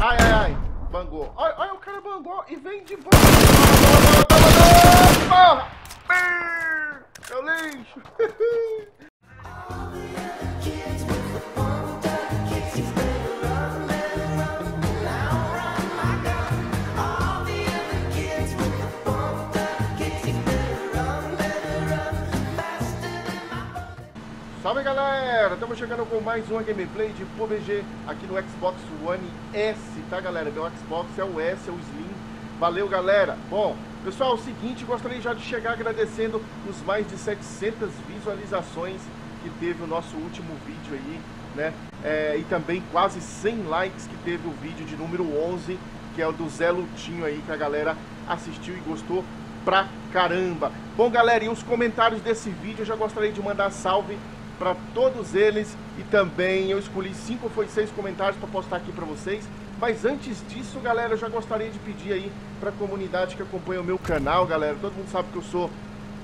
Ai, ai, ai. Bangou. Olha, olha o cara bangou e vem de volta. Lixo. Salve galera, estamos chegando com mais uma gameplay de PUBG aqui no Xbox One S, tá galera? Meu Xbox é o S, é o Slim, valeu galera! Bom, pessoal, é o seguinte, gostaria já de chegar agradecendo os mais de 700 visualizações que teve o nosso último vídeo aí, né? É, e também quase 100 likes que teve o vídeo de número 11, que é o do Zé Lutinho aí, que a galera assistiu e gostou pra caramba. Bom galera, e os comentários desse vídeo eu já gostaria de mandar salve para todos eles e também eu escolhi cinco ou foi seis comentários para postar aqui para vocês. Mas antes disso, galera, eu já gostaria de pedir aí para a comunidade que acompanha o meu canal, galera. Todo mundo sabe que eu sou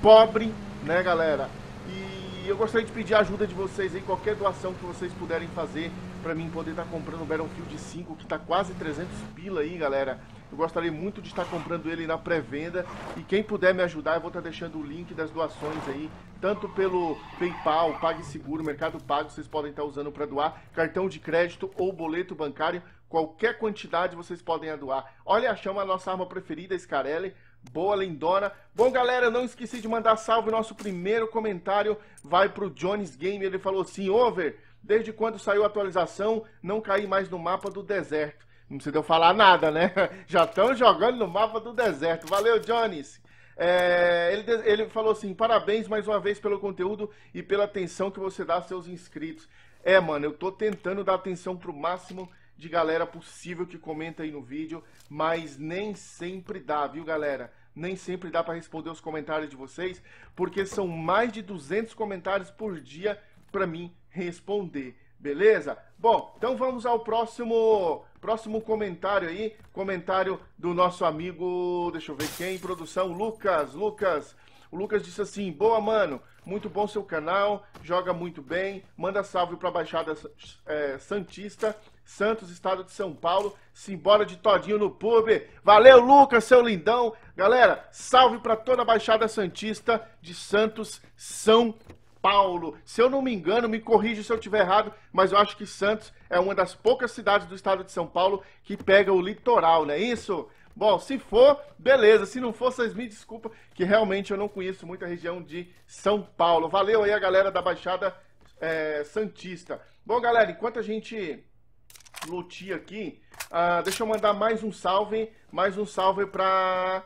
pobre, né, galera? E eu gostaria de pedir a ajuda de vocês aí, qualquer doação que vocês puderem fazer para mim poder estar tá comprando o Battlefield 5, que está quase 300 pila aí, galera. Eu gostaria muito de estar comprando ele na pré-venda. E quem puder me ajudar, eu vou estar deixando o link das doações aí. Tanto pelo PayPal, PagSeguro, Mercado Pago, vocês podem estar usando para doar. Cartão de crédito ou boleto bancário. Qualquer quantidade vocês podem doar. Olha, chama a nossa arma preferida, Scarelli. Boa, lindona. Bom, galera, não esqueci de mandar salve. Nosso primeiro comentário vai pro Jones Game. Ele falou assim, Over, desde quando saiu a atualização, não caí mais no mapa do deserto. Não precisa eu falar nada, né? Já estão jogando no mapa do deserto. Valeu, Jones. É, ele, ele falou assim: parabéns mais uma vez pelo conteúdo e pela atenção que você dá aos seus inscritos. É, mano, eu tô tentando dar atenção pro máximo de galera possível que comenta aí no vídeo, mas nem sempre dá, viu, galera? Nem sempre dá para responder os comentários de vocês, porque são mais de 200 comentários por dia para mim responder. Beleza? Bom, então vamos ao próximo próximo comentário aí, comentário do nosso amigo, deixa eu ver quem, produção, Lucas, Lucas. O Lucas disse assim: "Boa, mano, muito bom seu canal, joga muito bem, manda salve para a Baixada é, Santista, Santos, estado de São Paulo, simbora de todinho no pub. Valeu, Lucas, seu lindão. Galera, salve para toda a Baixada Santista de Santos, São Paulo. Se eu não me engano, me corrija se eu estiver errado, mas eu acho que Santos é uma das poucas cidades do estado de São Paulo que pega o litoral, não é isso? Bom, se for, beleza. Se não for, vocês me desculpam, que realmente eu não conheço muita região de São Paulo. Valeu aí a galera da Baixada é, Santista. Bom, galera, enquanto a gente lutia aqui, uh, deixa eu mandar mais um salve, mais um salve para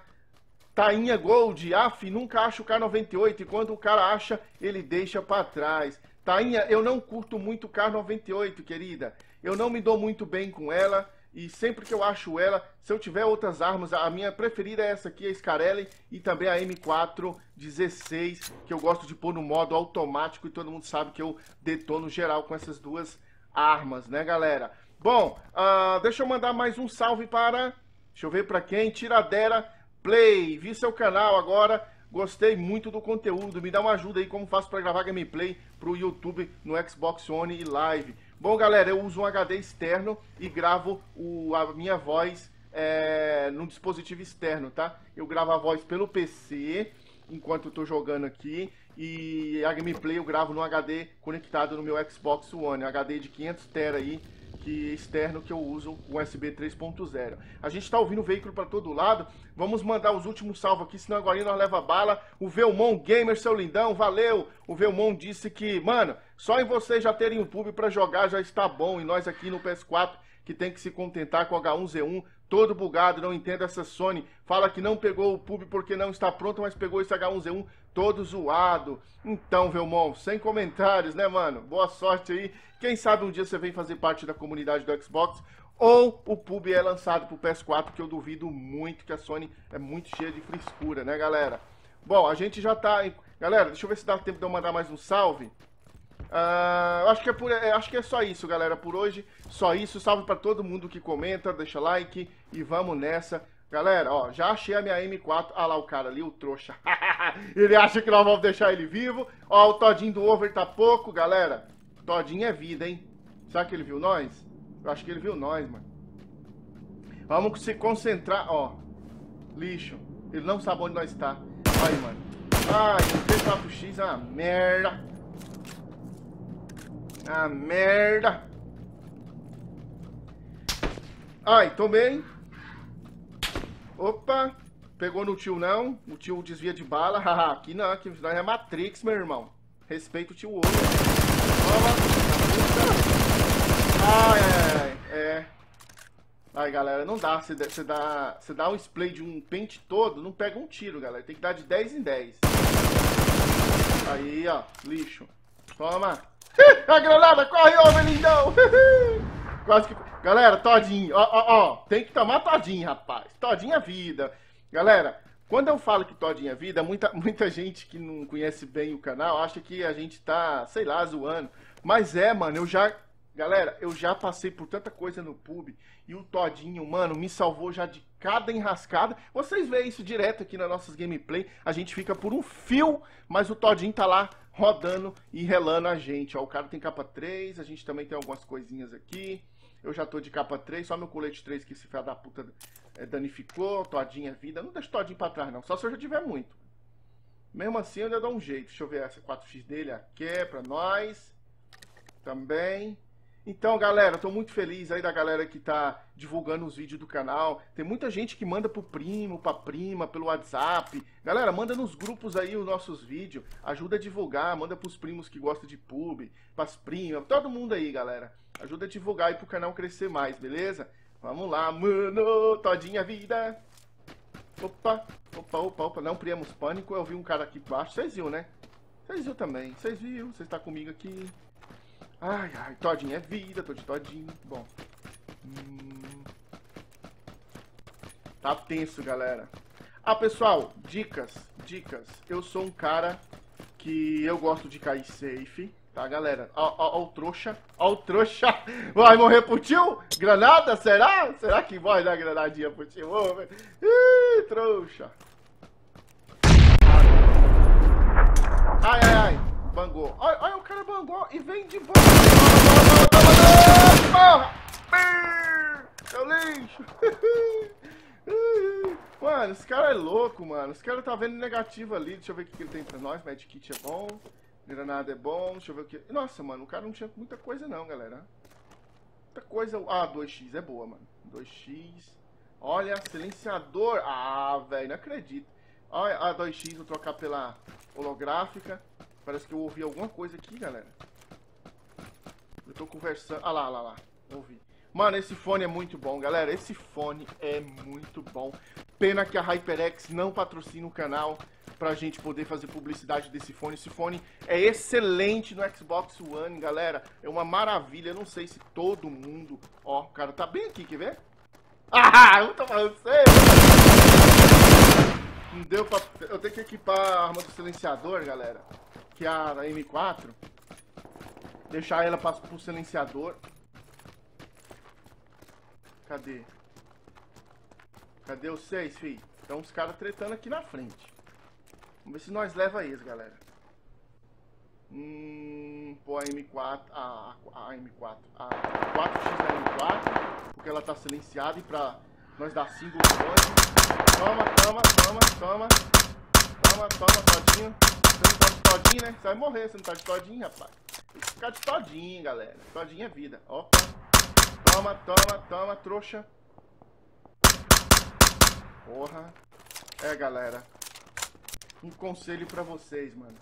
Tainha Gold, af, nunca acha o K98 e quando o cara acha, ele deixa para trás. Tainha, eu não curto muito o K98, querida. Eu não me dou muito bem com ela e sempre que eu acho ela, se eu tiver outras armas, a minha preferida é essa aqui, a Scarelli e também a M416, que eu gosto de pôr no modo automático e todo mundo sabe que eu detono geral com essas duas armas, né, galera? Bom, uh, deixa eu mandar mais um salve para, deixa eu ver para quem, Tiradera Play, vi seu canal agora, gostei muito do conteúdo, me dá uma ajuda aí como faço para gravar gameplay pro YouTube no Xbox One e Live. Bom galera, eu uso um HD externo e gravo o, a minha voz é, num dispositivo externo, tá? Eu gravo a voz pelo PC enquanto eu jogando aqui e a gameplay eu gravo no HD conectado no meu Xbox One, HD de 500 TB aí, que externo que eu uso, o USB 3.0. A gente está ouvindo o veículo para todo lado. Vamos mandar os últimos salvos aqui, senão agora nós leva bala. O Velmon Gamer, seu lindão, valeu. O Velmon disse que, mano, só em vocês já terem um pub para jogar já está bom. E nós aqui no PS4 que tem que se contentar com H1Z1 todo bugado, não entendo essa Sony. Fala que não pegou o pub porque não está pronto, mas pegou esse H1Z1 todo zoado. Então, Velmon, sem comentários, né, mano? Boa sorte aí. Quem sabe um dia você vem fazer parte da comunidade do Xbox ou o pub é lançado pro PS4, que eu duvido muito que a Sony é muito cheia de frescura, né, galera? Bom, a gente já tá... Galera, deixa eu ver se dá tempo de eu mandar mais um salve. Uh, acho, que é por, é, acho que é só isso, galera. Por hoje, só isso. Salve para todo mundo que comenta, deixa like e vamos nessa. Galera, ó, já achei a minha M4. Ah lá o cara ali, o trouxa. ele acha que nós vamos deixar ele vivo. Ó, o todinho do over tá pouco, galera. Todinho é vida, hein? Será que ele viu nós? Eu acho que ele viu nós, mano. Vamos se concentrar, ó. Lixo. Ele não sabe onde nós está. Aí, mano. Ai, o T4X é uma merda. Ah, merda. Ai, tomei. Opa. Pegou no tio não. O tio desvia de bala. Haha, aqui não. Aqui nós é Matrix, meu irmão. Respeita o tio Ouro. Toma. Ai, ai, ai. É. Aí, galera, não dá. Você dá, você dá um spray de um pente todo, não pega um tiro, galera. Tem que dar de 10 em 10. Aí, ó. Lixo. Toma. A granada, corre, homem lindão. Quase que... Galera, todinho. Ó, ó, ó. Tem que tomar todinho, rapaz. Todinho é vida. Galera, quando eu falo que todinho é vida, muita, muita gente que não conhece bem o canal acha que a gente tá, sei lá, zoando. Mas é, mano, eu já Galera, eu já passei por tanta coisa no pub e o Todinho, mano, me salvou já de cada enrascada. Vocês veem isso direto aqui nas nossas gameplay. A gente fica por um fio, mas o Todinho tá lá rodando e relando a gente. Ó, o cara tem capa 3, a gente também tem algumas coisinhas aqui. Eu já tô de capa 3, só meu colete 3 que esse filho da puta é, danificou. Todinho é vida. Não deixa o Todinho pra trás, não. Só se eu já tiver muito. Mesmo assim, eu ainda dou um jeito. Deixa eu ver essa 4x dele aqui é pra nós. Também. Então, galera, estou muito feliz aí da galera que está divulgando os vídeos do canal. Tem muita gente que manda pro primo, pra prima, pelo WhatsApp. Galera, manda nos grupos aí os nossos vídeos. Ajuda a divulgar, manda pros primos que gostam de pub, pras primas, todo mundo aí, galera. Ajuda a divulgar aí pro canal crescer mais, beleza? Vamos lá, mano, todinha vida. Opa, opa, opa, opa, não criamos pânico. Eu vi um cara aqui embaixo, vocês viram, né? Vocês viram também, vocês viram, você está comigo aqui. Ai, ai, todinho é vida, tô de todinho. Bom. Hum... Tá tenso, galera. Ah, pessoal, dicas, dicas. Eu sou um cara que eu gosto de cair safe, tá, galera? Ó, ó, ó o trouxa, ó o trouxa. Vai morrer pro tio? Granada, será? Será que vai dar granadinha pro tio? Oh, Ih, trouxa. Ai, ai, ai. Bangou. Olha, olha o cara bangou e vem de volta. Porra! Seu lixo! Mano, esse cara é louco, mano. Esse cara tá vendo negativo ali. Deixa eu ver o que ele tem pra nós. Medkit é bom. Granada é bom. Deixa eu ver o que... Nossa, mano, o cara não tinha muita coisa não, galera. Muita coisa... Ah, 2x é boa, mano. 2x. Olha, silenciador. Ah, velho, não acredito. Olha, a 2x, vou trocar pela holográfica. Parece que eu ouvi alguma coisa aqui, galera. Eu tô conversando... Ah lá, lá, lá. Ouvi. Mano, esse fone é muito bom, galera. Esse fone é muito bom. Pena que a HyperX não patrocina o canal pra gente poder fazer publicidade desse fone. Esse fone é excelente no Xbox One, galera. É uma maravilha. Eu não sei se todo mundo... Ó, o cara tá bem aqui, quer ver? Ah, eu tô falando sério. Não deu pra... Eu tenho que equipar a arma do silenciador, galera que a M4, deixar ela para o silenciador. Cadê? Cadê os seis, fi? Então os caras tretando aqui na frente. Vamos ver se nós leva eles, galera. Hum, pô, a M4, a, a M4, a 4X da M4, porque ela tá silenciada e pra nós dar single point. Toma, toma, toma, toma. Toma, toma, todinho. Todinho, né? Você vai morrer, você não tá de todinho, rapaz. Tem que ficar de todinho, galera. Todinho é vida. Opa. Toma, toma, toma, trouxa. Porra. É, galera. Um conselho pra vocês, mano.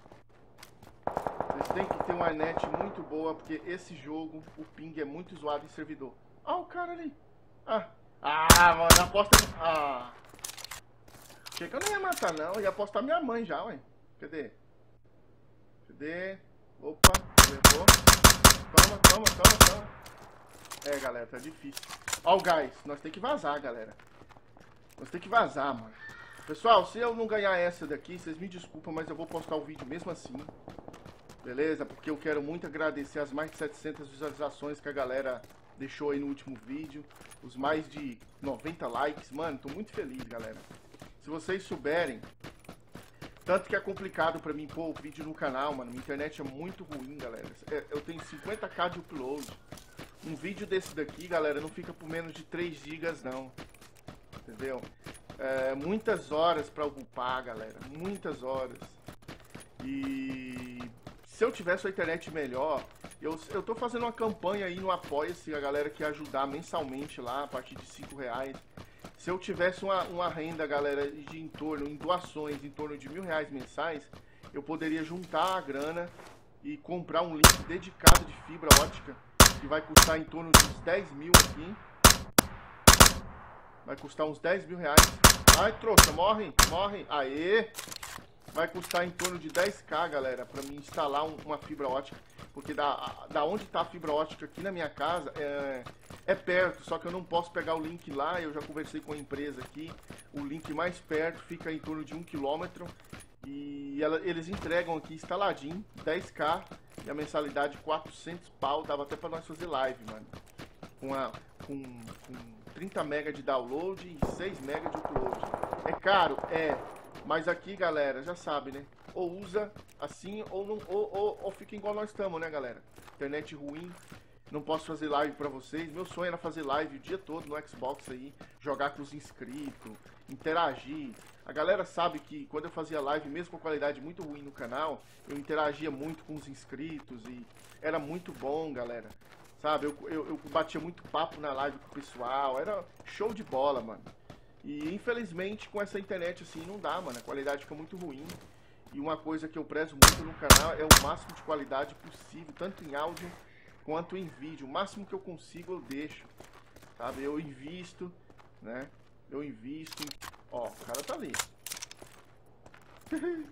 Vocês têm que ter uma net muito boa, porque esse jogo, o ping é muito zoado em servidor. Ah, o cara ali. Ah. Ah, mano, aposta... Ah. Achei que eu não ia matar, não. Eu ia apostar minha mãe já, ué. Cadê? Cadê? Opa, levou. Toma, toma, toma, toma. É, galera, tá difícil. Ó o gás. Nós tem que vazar, galera. Nós tem que vazar, mano. Pessoal, se eu não ganhar essa daqui, vocês me desculpam, mas eu vou postar o vídeo mesmo assim. Beleza? Porque eu quero muito agradecer as mais de 700 visualizações que a galera deixou aí no último vídeo. Os mais de 90 likes. Mano, tô muito feliz, galera. Se vocês souberem, tanto que é complicado pra mim pôr o vídeo no canal, mano. Minha internet é muito ruim, galera. É, eu tenho 50k de upload. Um vídeo desse daqui, galera, não fica por menos de 3 GB, não. entendeu? É, muitas horas para ocupar, galera, muitas horas. E se eu tivesse uma internet melhor, eu, eu tô fazendo uma campanha aí no Apoia-se, a galera que ajudar mensalmente lá, a partir de 5 reais. Se eu tivesse uma, uma renda, galera, de em torno, em doações, em torno de mil reais mensais, eu poderia juntar a grana e comprar um link dedicado de fibra ótica, que vai custar em torno de uns 10 mil aqui. Vai custar uns 10 mil reais. Ai, trouxa, morre, morre. Aê! Vai custar em torno de 10k, galera, para mim instalar um, uma fibra ótica. Porque da, da onde está a fibra ótica aqui na minha casa é, é perto, só que eu não posso pegar o link lá. Eu já conversei com a empresa aqui. O link mais perto fica em torno de um quilômetro. E ela, eles entregam aqui instaladinho, 10k. E a mensalidade 400 pau. Dava até para nós fazer live, mano. Com, a, com, com 30 MB de download e 6 MB de upload. É caro? É. Mas aqui, galera, já sabe, né? Ou usa assim, ou, não, ou, ou, ou fica igual nós estamos, né, galera? Internet ruim, não posso fazer live pra vocês. Meu sonho era fazer live o dia todo no Xbox aí, jogar com os inscritos, interagir. A galera sabe que quando eu fazia live, mesmo com qualidade muito ruim no canal, eu interagia muito com os inscritos e era muito bom, galera. Sabe, eu, eu, eu batia muito papo na live com o pessoal, era show de bola, mano. E infelizmente com essa internet assim não dá, mano. A qualidade fica muito ruim. E uma coisa que eu prezo muito no canal é o máximo de qualidade possível, tanto em áudio quanto em vídeo. O máximo que eu consigo eu deixo. Sabe? Eu invisto, né? Eu invisto. Ó, o cara tá ali.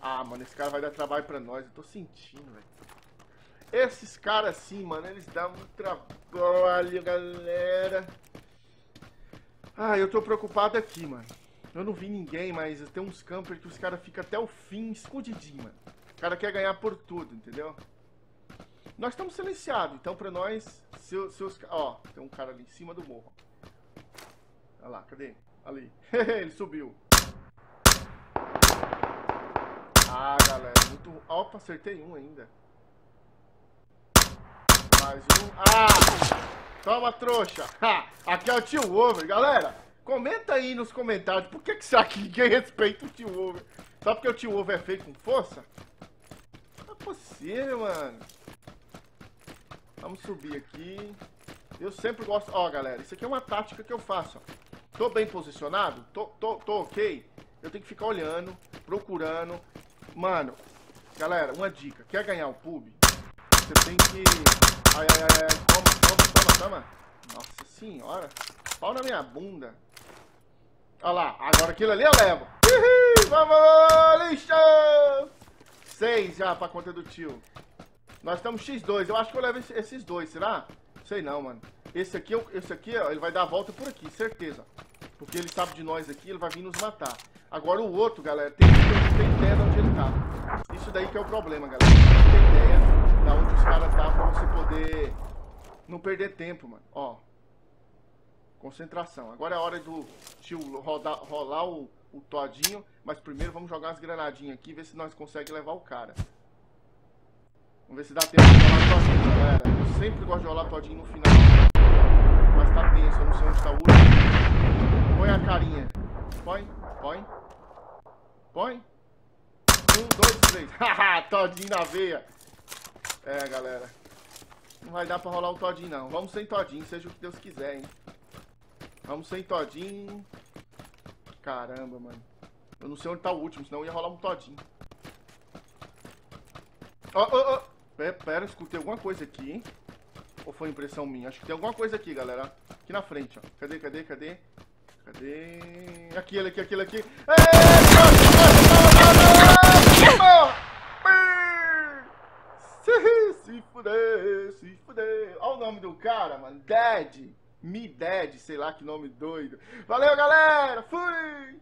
ah, mano, esse cara vai dar trabalho pra nós. Eu tô sentindo, velho. Esses caras assim, mano, eles dão um trabalho, galera. Ah, eu tô preocupado aqui, mano. Eu não vi ninguém, mas tem uns campers que os caras ficam até o fim escondidinho, mano. O cara quer ganhar por tudo, entendeu? Nós estamos silenciados, então pra nós, seus, seus... Ó, tem um cara ali em cima do morro. Olha lá, cadê? Ali. Ele subiu. Ah, galera, muito... Opa, acertei um ainda. Mais um. Ah! Toma, trouxa. Ha, aqui é o tio Over. Galera, comenta aí nos comentários por que, que será que ninguém respeita o tio Over? Só porque o tio Over é feito com força? Não é possível, mano. Vamos subir aqui. Eu sempre gosto... Ó, galera, isso aqui é uma tática que eu faço. Ó. Tô bem posicionado? Tô, tô, tô ok? Eu tenho que ficar olhando, procurando. Mano, galera, uma dica. Quer ganhar o pub? Você tem que... Ai, ai, ai, ai. Toma, toma, toma, toma. Nossa senhora. Pau na minha bunda. Olha lá. Agora aquilo ali eu levo. vamos, lixo! Seis já pra conta do tio. Nós estamos X2. Eu acho que eu levo esses dois, será? Sei não, mano. Esse aqui, esse aqui, ó, ele vai dar a volta por aqui, certeza. Porque ele sabe de nós aqui, ele vai vir nos matar. Agora o outro, galera, tem, tem, tem ideia de onde ele tá. Isso daí que é o problema, galera. Tem ideia da onde os caras tá pra você poder não perder tempo, mano. Ó. Concentração. Agora é a hora do tio rodar, rolar o, o todinho. Mas primeiro vamos jogar umas granadinhas aqui ver se nós conseguimos levar o cara. Vamos ver se dá tempo de rolar todinho, galera. Eu sempre gosto de rolar todinho no final. Mas tá tenso, eu não sei onde tá o último. Põe a carinha. Põe, põe. Põe. Um, dois, três. Haha, todinho na veia. É, galera. Não vai dar pra rolar o todinho, não. Vamos sem todinho, seja o que Deus quiser, hein. Vamos sem todinho. Caramba, mano. Eu não sei onde tá o último, senão ia rolar um todinho. Ó, ó, ó. Pera, pera, escutei alguma coisa aqui, hein. Ou foi impressão minha? Acho que tem alguma coisa aqui, galera. Aqui na frente, ó. Cadê, cadê, cadê? Cadê? Aquele aqui, aquele aqui fuder, se fuder. Olha o nome do cara, mano. Dad. Me Dad, sei lá que nome doido. Valeu, galera. Fui.